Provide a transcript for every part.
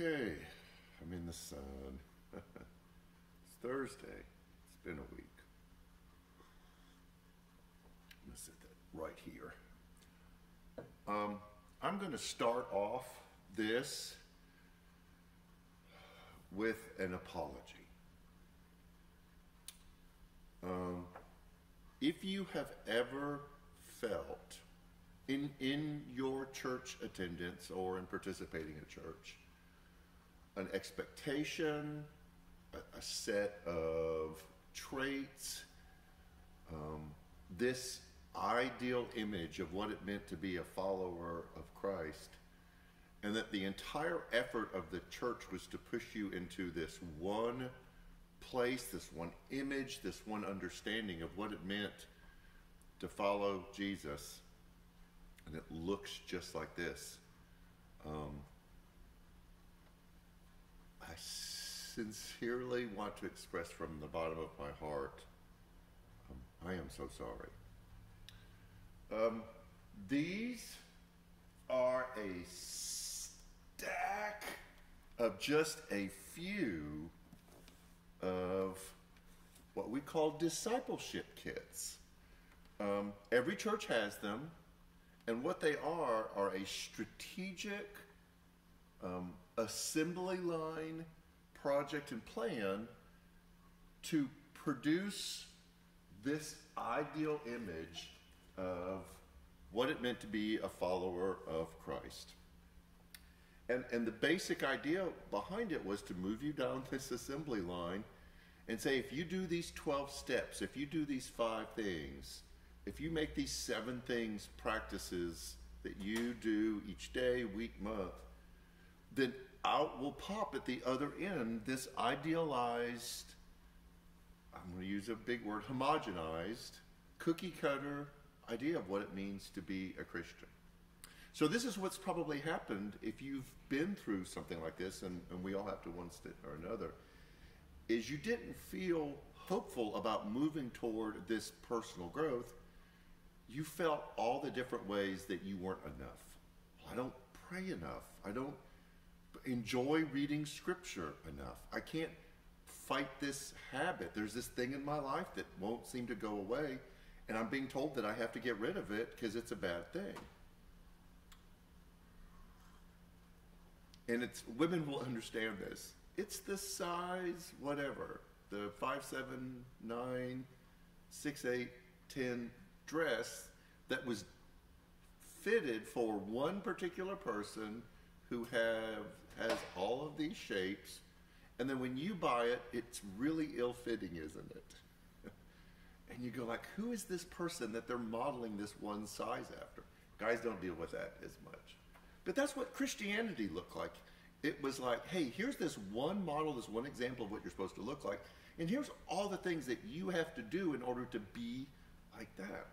Okay, I'm in the sun. it's Thursday. It's been a week. I'm gonna set that right here. Um, I'm to start off this with an apology. Um, if you have ever felt in in your church attendance or in participating in church an expectation, a, a set of traits, um, this ideal image of what it meant to be a follower of Christ, and that the entire effort of the church was to push you into this one place, this one image, this one understanding of what it meant to follow Jesus. And it looks just like this. Um, I sincerely want to express from the bottom of my heart, um, I am so sorry. Um, these are a stack of just a few of what we call discipleship kits. Um, every church has them, and what they are are a strategic um, assembly line project and plan to produce this ideal image of what it meant to be a follower of Christ. And, and the basic idea behind it was to move you down this assembly line and say, if you do these 12 steps, if you do these five things, if you make these seven things practices that you do each day, week, month, then out will pop at the other end this idealized, I'm going to use a big word, homogenized, cookie cutter idea of what it means to be a Christian. So this is what's probably happened if you've been through something like this, and, and we all have to one step or another, is you didn't feel hopeful about moving toward this personal growth. You felt all the different ways that you weren't enough. I don't pray enough. I don't enjoy reading scripture enough. I can't fight this habit. There's this thing in my life that won't seem to go away and I'm being told that I have to get rid of it because it's a bad thing. And it's women will understand this. It's the size, whatever, the five, seven, nine, six, eight, ten dress that was fitted for one particular person who have has all of these shapes, and then when you buy it, it's really ill-fitting, isn't it? and you go like, who is this person that they're modeling this one size after? Guys don't deal with that as much. But that's what Christianity looked like. It was like, hey, here's this one model, this one example of what you're supposed to look like, and here's all the things that you have to do in order to be like that.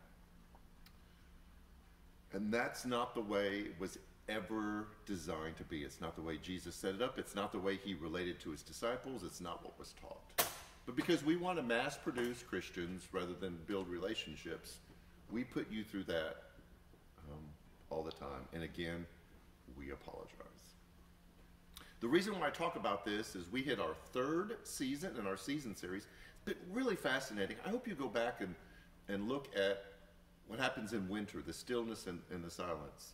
And that's not the way it was ever designed to be. It's not the way Jesus set it up. It's not the way he related to his disciples. It's not what was taught. But because we want to mass produce Christians rather than build relationships, we put you through that um, all the time. And again, we apologize. The reason why I talk about this is we hit our third season in our season series. It's been really fascinating. I hope you go back and, and look at what happens in winter, the stillness and, and the silence.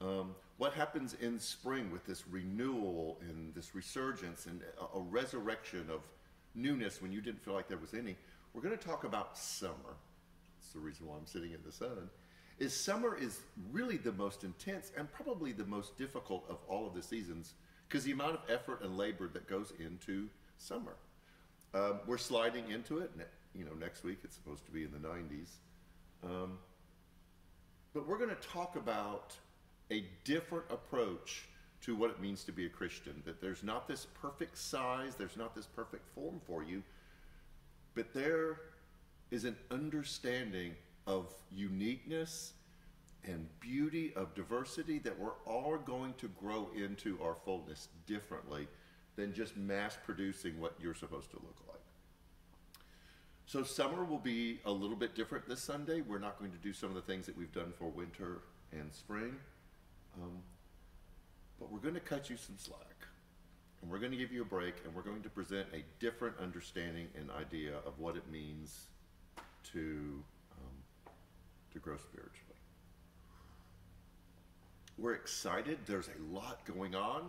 Um, what happens in spring with this renewal and this resurgence and a, resurrection of newness when you didn't feel like there was any. We're going to talk about summer. That's the reason why I'm sitting in the sun. Is summer is really the most intense and probably the most difficult of all of the seasons because the amount of effort and labor that goes into summer. Um, we're sliding into it. You know, next week it's supposed to be in the 90s. Um, but we're going to talk about a different approach to what it means to be a Christian. That there's not this perfect size, there's not this perfect form for you, but there is an understanding of uniqueness and beauty, of diversity that we're all going to grow into our fullness differently than just mass producing what you're supposed to look like. So summer will be a little bit different this Sunday. We're not going to do some of the things that we've done for winter and spring. Um, but we're going to cut you some slack. and we're going to give you a break, and we're going to present a different understanding and idea of what it means to um, to grow spiritually. We're excited. There's a lot going on.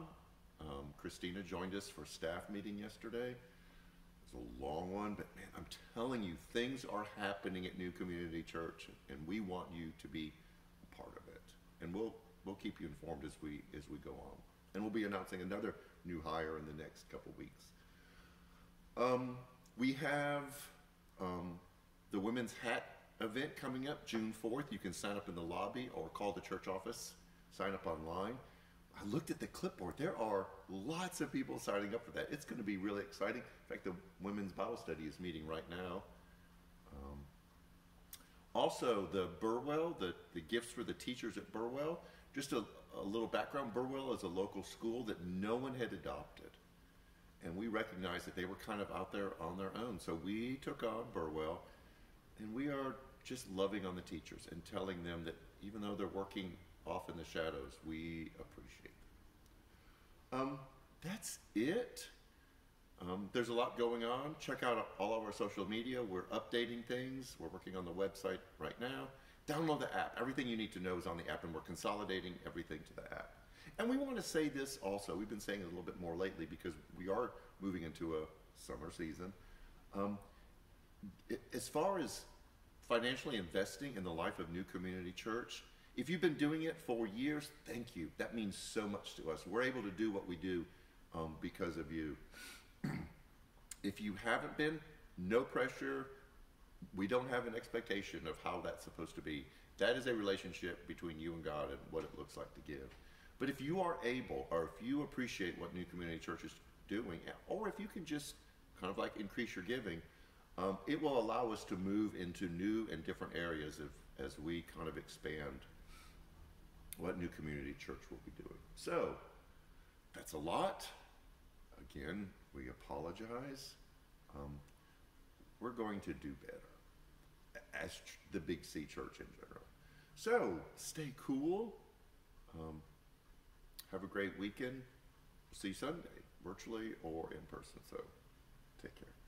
Um, Christina joined us for staff meeting yesterday. It was a long one, but man, I'm telling you, things are happening at New Community Church, and we want you to be a part of it. And we'll we'll keep you informed as we as we go on. And we'll be announcing another new hire in the next couple weeks. Um, we have um, the Women's Hat event coming up June 4th. You can sign up in the lobby or call the church office, sign up online. I looked at the clipboard. There are lots of people signing up for that. It's going to be really exciting. In fact, the Women's Bible Study is meeting right now. Also, the Burwell, the, the gifts for the teachers at Burwell. Just a, a little background Burwell is a local school that no one had adopted. And we recognized that they were kind of out there on their own. So we took on Burwell and we are just loving on the teachers and telling them that even though they're working off in the shadows, we appreciate them. Um, that's it. Um, there's a lot going on. Check out all of our social media. We're updating things. We're working on the website right now. Download the app. Everything you need to know is on the app, and we're consolidating everything to the app. And we want to say this also. We've been saying it a little bit more lately because we are moving into a summer season. Um, as far as financially investing in the life of New Community Church, if you've been doing it for years, thank you. That means so much to us. We're able to do what we do um, because of you. If you haven't been, no pressure. We don't have an expectation of how that's supposed to be. That is a relationship between you and God and what it looks like to give. But if you are able, or if you appreciate what New Community Church is doing, or if you can just kind of like increase your giving, um, it will allow us to move into new and different areas of, as we kind of expand what New Community Church will be doing. So, that's a lot. Again, we apologize. Um, we're going to do better as the Big C Church in general. So, stay cool. Um, have a great weekend. See Sunday, virtually or in person. So, take care.